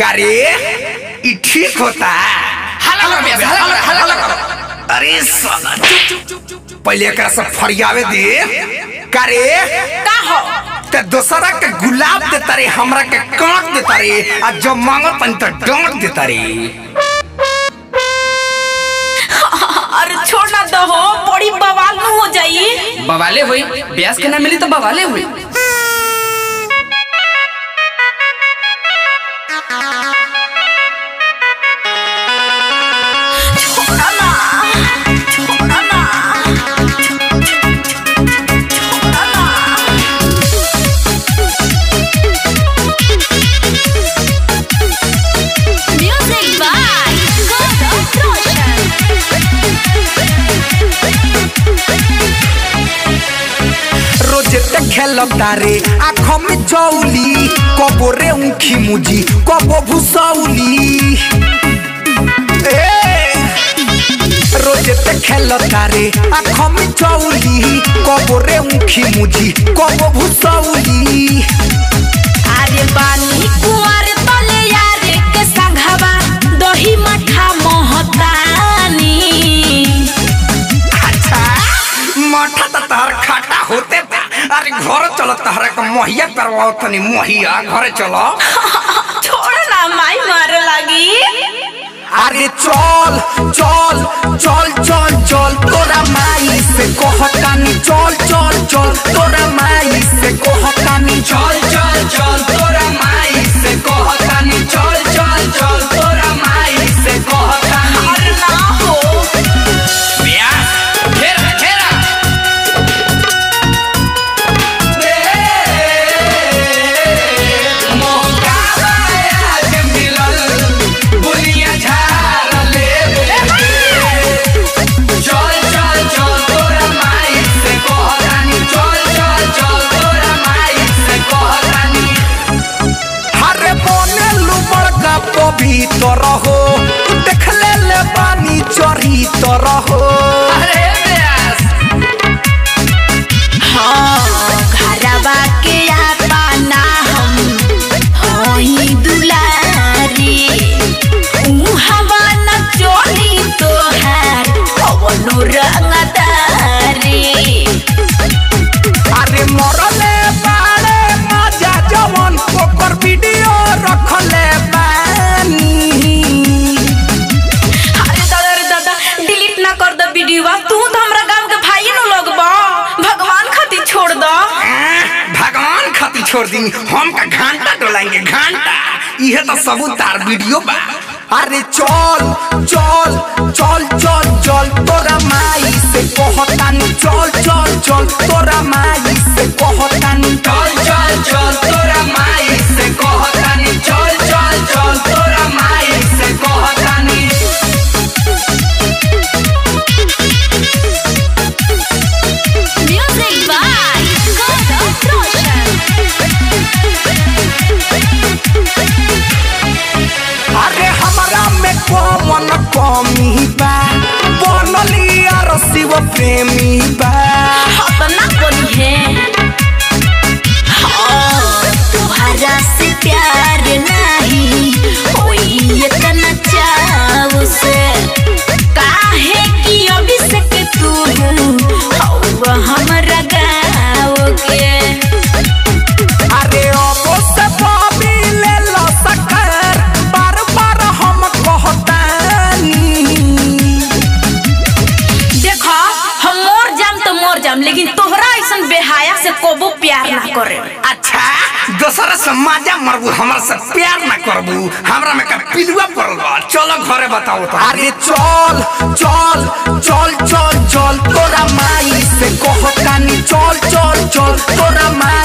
करे ई ठीक होता अरे साला पहले एकरा से फरियावे दे। करे का हो? ते दोसरा के गुलाब देता रे हमरा के काट देता रे आ जब मांगो तन तो डांट देता रे। अरे छोड़ ना दो हो बड़ी बवाल न हो जाई। बवाले हुई ब्यास के ना मिली तो बवाले हुई। रोज़े ते खेलता रे आँखों में चौली कबो रे ऊखी मुजी कबो भुसौली ए रोज़े ते खेलता रे आँखों में चौली कबो रे ऊखी मुजी कबो भुसौली अरे बानी कुंवर तले यारे के संघवा दही मठा मोहतानी अच्छा मठा तो तहर खाटा होते बा अरे घर चलो तहरा के मोहिया करवाओ तनी मोहिया घरे चलो छोड़ ना माई मारे लगी अरे चल चल लुबड़ का पवित्र हो देखले ले पानी चढ़ी तरह अरे कर वीडियो तू तो हमरा गाँव के भाई नु लोग बा। भगवान खातिर छोड़ दो। भगवान खातिर छोड़ दी हम का घंटा डोलाएँगे, घंटा। यह तो सबूत तार वीडियो बा। अरे चल चल चल चल चल, तोरा माई से कहतानी चल चल चल, तोरा माई से कहतानी प्रेमी बा करे अच्छा दोसरा से माजा मरबू हमरा से प्यार ना करबू हमरा में का पिलुआ पड़ल चलो घरे बताओ तो अरे चल चल चल चल चल तोरा माई से कहतानी चल चल चल तोरा माई